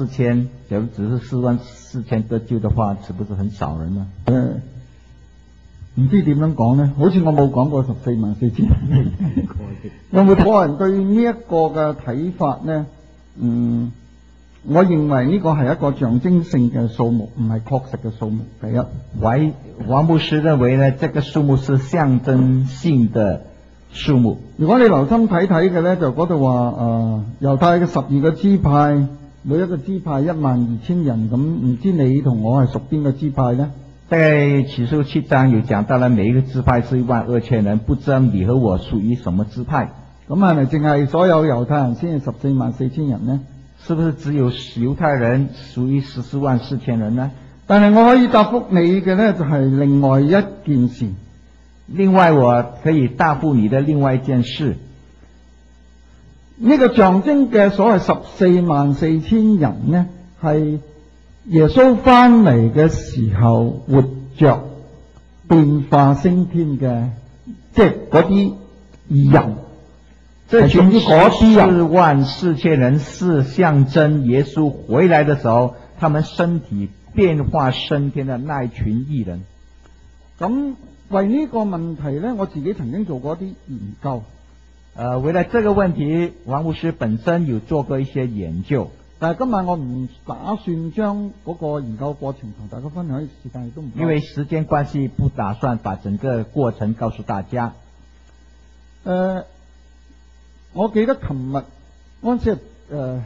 四千，假如只是四万四千得救的话，是不是很少人呢？唔知点样讲呢？好似我冇讲过十四万四千。有冇个人对呢一个嘅睇法呢？嗯，我认为呢个系一个象征性嘅数目，唔系确实嘅数目。第一，位王牧师认为呢，这个数目是象征性的数目。如果你留心睇睇嘅咧，就嗰度话诶，犹太嘅十二个支派。每一个支派一万二千人咁，唔知你同我系属边个支派呢？在《持续七章》有讲到啦，每一个支派是一万二千人，不知道你和我属于什么支派？咁系咪净系所有犹太人先系十四万四千人呢？是不是只有犹太人属于十四万四千人呢？但系我可以答复你嘅咧，就系另外一件事，另外我可以答复你的另外一件事。呢个象征嘅所谓十四万四千人呢，系耶稣翻嚟嘅时候活着变化升天嘅，即系嗰啲人，即系总之嗰啲四万四千人是象征耶稣回来的时候，他们身体变化升天的那一群异人。咁为呢个问题咧，我自己曾经做过啲研究。诶，为了这个问题，王牧师本身有做过一些研究。但系今晚我唔打算将嗰个研究过程同大家分享，因为时间都唔。因为时间关系，不打算把整个过程告诉大家。诶，我记得琴日安志诶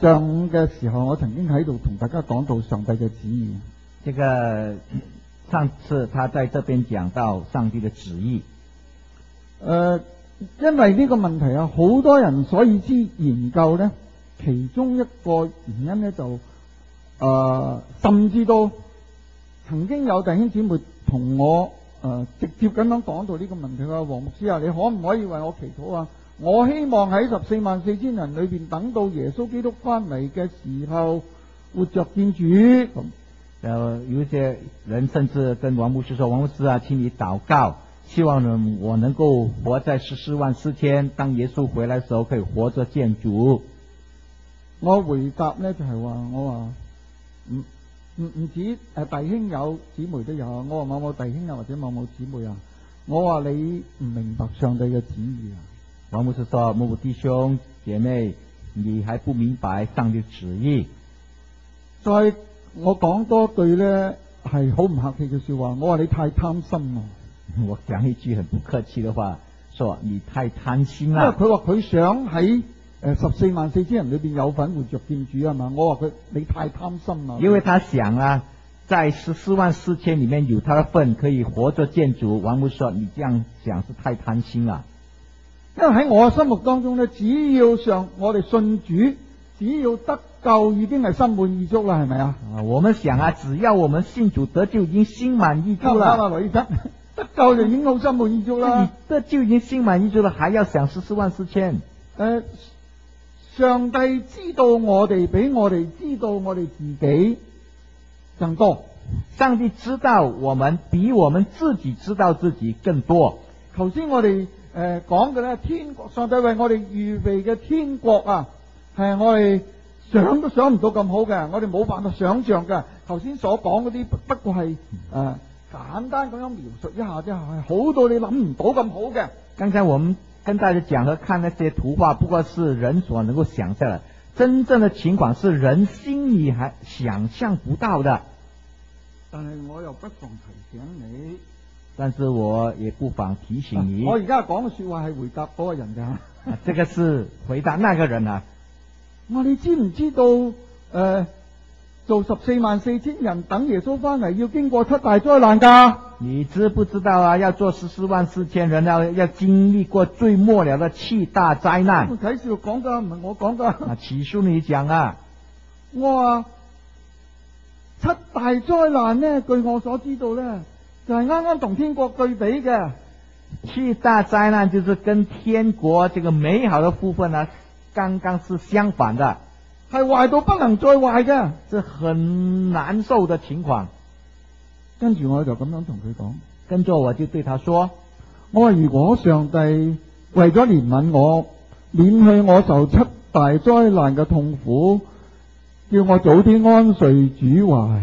上午嘅时候，我曾经喺度同大家讲到上帝嘅旨意。这个上次他在这边讲到上帝嘅旨意。诶，因为呢个问题啊，好多人所以之研究咧，其中一个原因咧就诶，甚至到曾经有弟兄姊妹同我诶直接咁样讲到呢个问题啊，黄牧师啊，你可唔可以为我祈祷啊？我希望喺十四万四千人里边，等到耶稣基督翻嚟嘅时候，活着见主。咁诶，有些人甚至跟王牧师说：，王牧师啊，请你祷告。希望呢，我能够活在十四万四千，当耶稣回来时候可以活着见主。我回答呢就系话，我话唔唔唔止诶，弟兄有姊妹都有。我话我冇弟兄啊，或者我我姊妹啊，我话你唔明白上帝嘅旨意啊。王牧师说：，某某弟兄姐妹，你还不明白上帝旨意？再我讲多句咧，系好唔客气嘅说话。我话你太贪心啊。我讲一句很不客气的话，说你太贪心啦。因为佢话佢想喺诶十四万四千人里边有份活着见主啊嘛。我话佢你太贪心啦。因为他想啊，在十四万四千里面有他的份，可以活着见主。王母说：你这样想是太贪心啦。因为喺我心目当中咧，只要上我哋信主，只要得救，已经系心满意足啦，系咪啊？我们想啊，只要我们信主得救，已经心满意足啦。咁啊，我不够就已经好心满意足啦，即就已经心满意足啦，还要想十四万四千？诶，上帝知道我哋，比我哋知道我哋自己更多。上帝知道我们比我们自己知道自己更多。头先我哋诶讲嘅咧，天国上帝为我哋预备嘅天国啊，系我哋想都想唔到咁好嘅，我哋冇办法想象嘅。头先所讲嗰啲不过系诶。简单咁样描述一下啫，系好到你谂唔到咁好嘅。刚才我们跟大家讲和看那些图画，不过是人所能够想象的，真正的情况是人心里还想象不到的。但系我又不妨提醒你。但是我也不妨提醒你。我而家讲嘅说话系回答嗰个人嘅。啊，这个是回答那个人啊。我你知唔知道诶？做十四万四千人等耶稣翻嚟，要经过七大灾难噶。你知不知道啊？要做十四万四千人，要要经历过最末了的七大灾难。睇书讲噶，唔系我讲噶。啊，慈你讲啊。我啊，七大灾难呢？据我所知道呢，就系啱啱同天国对比嘅七大灾难，就是跟天国这个美好的部分呢，刚刚是相反的。系坏到不能再坏嘅，即系很难受的情况。跟住我就咁样同佢讲，跟住我就对他说：，我话如果上帝为咗怜悯我，免去我受七大灾难嘅痛苦，叫我早啲安睡主怀。